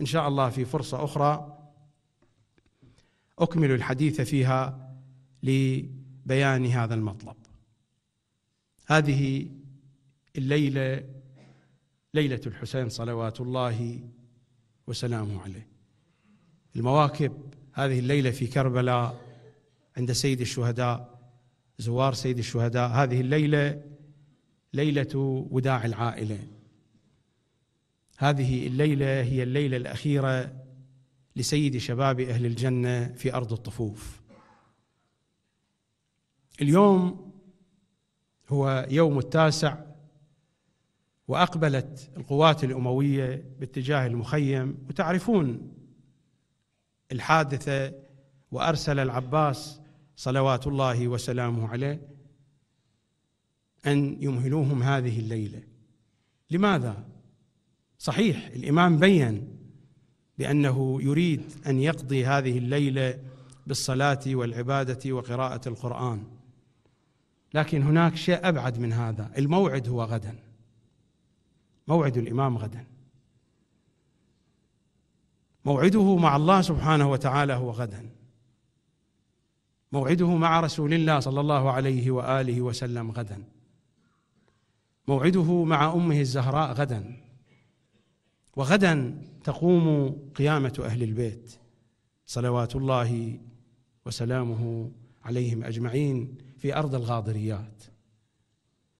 إن شاء الله في فرصة أخرى أكمل الحديث فيها لبيان هذا المطلب. هذه الليلة ليلة الحسين صلوات الله وسلامه عليه. المواكب هذه الليلة في كربلاء عند سيد الشهداء زوار سيد الشهداء. هذه الليلة ليلة وداع العائلة هذه الليلة هي الليلة الأخيرة لسيد شباب أهل الجنة في أرض الطفوف. اليوم هو يوم التاسع وأقبلت القوات الأموية باتجاه المخيم. وتعرفون الحادثة وأرسل العباس صلوات الله وسلامه عليه أن يمهلوهم هذه الليلة. لماذا؟ صحيح الإمام بين بأنه يريد أن يقضي هذه الليلة بالصلاة والعبادة وقراءة القرآن. لكن هناك شيء أبعد من هذا. الموعد هو غدا. موعد الإمام غدا. موعده مع الله سبحانه وتعالى هو غدا. موعده مع رسول الله صلى الله عليه وآله وسلم غدا. موعده مع أمه الزهراء غدا. وغدا تقوم قيامة أهل البيت. صلوات الله وسلامه عليهم أجمعين في أرض الغاضريات.